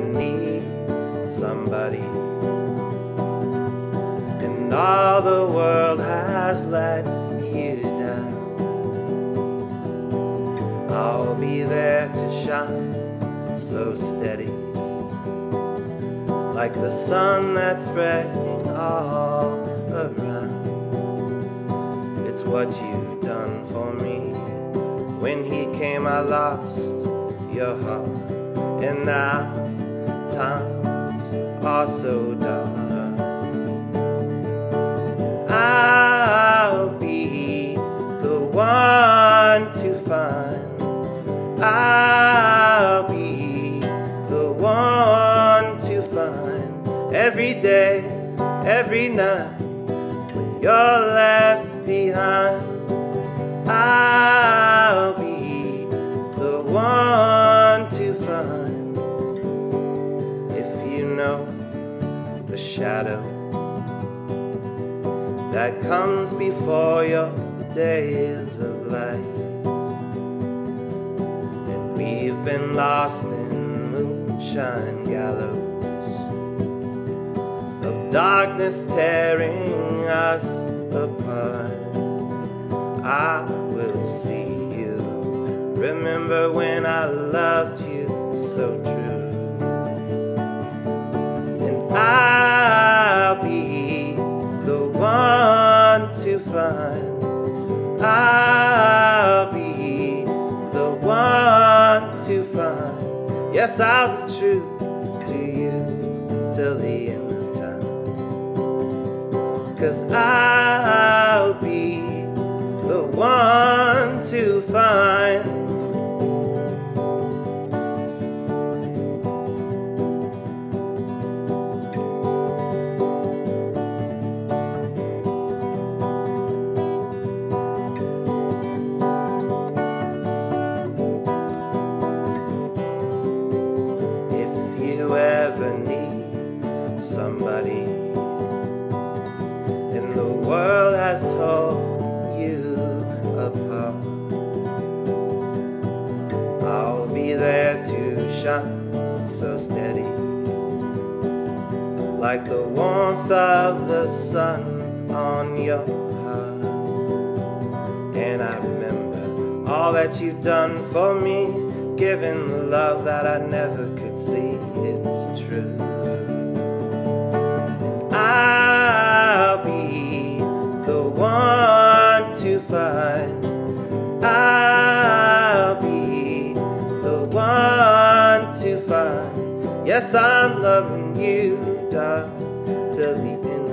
need somebody and all the world has let you down, I'll be there to shine so steady like the sun that's spreading all around. It's what you've done for me. When he came, I lost your heart, and now times are so dark. I'll be the one to find. I'll be the one to find every day, every night when you're left behind. Shadow that comes before your days of light. And we've been lost in moonshine gallows of darkness tearing us apart. I will see you. Remember when I loved you so true. Find. I'll be the one to find. Yes, I'll be true to you till the end of time. Cause I'll be the one to find. Shine so steady, like the warmth of the sun on your heart. And I remember all that you've done for me, giving the love that I never could see. It's true. Yes, I'm loving you, darling, till the end.